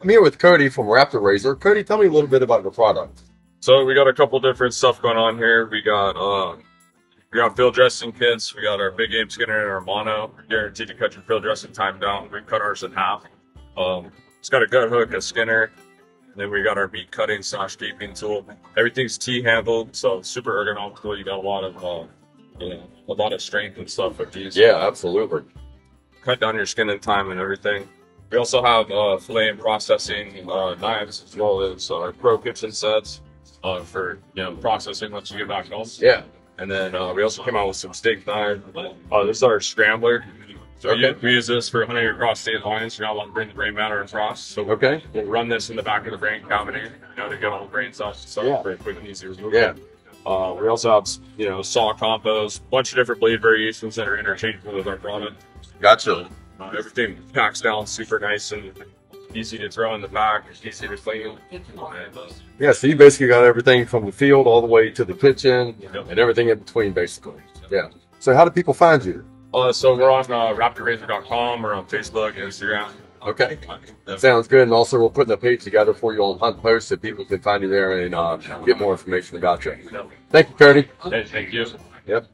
I'm here with Cody from Raptorazor. Cody, tell me a little bit about your product. So we got a couple different stuff going on here. We got uh, we got field dressing kits. We got our big game skinner and our mono. Guaranteed to cut your field dressing time down. We cut ours in half. Um, it's got a gut hook, a skinner. And then we got our meat cutting slash gaping tool. Everything's T handled, so super ergonomical. You got a lot of uh, you know a lot of strength and stuff with these. Yeah, absolutely. Cut down your skin skinning time and everything. We also have uh, fillet and processing uh, knives as well as uh, pro kitchen sets uh, for you know processing once you get back home. Yeah. And then uh, we also came out with some steak knives. Uh, this is our scrambler. So we- Okay. we use this for hunting across state lines. You're not allowed to bring the brain matter across. So Okay. we'll run this in the back of the brain cavity, you know, to get all the brain cells and stuff Yeah. very quick and easy to remove. Yeah. Uh, we also have, you know, saw combos, bunch of different blade variations that are interchangeable with our product. Gotcha. Uh, everything packs down super nice and easy to throw in the back, easy to clean. Yeah, so you basically got everything from the field all the way to the kitchen Yep. and everything in between, basically. Yeah. So how do people find you? Uh, so we're on uh, Raptorazor.com or on Facebook, and Instagram. Okay. Sounds good. And also, we're putting a page together for you on HuntPost so people can find you there and uh, get more information about you. Thank you, Cody. Hey, thank you. Yep.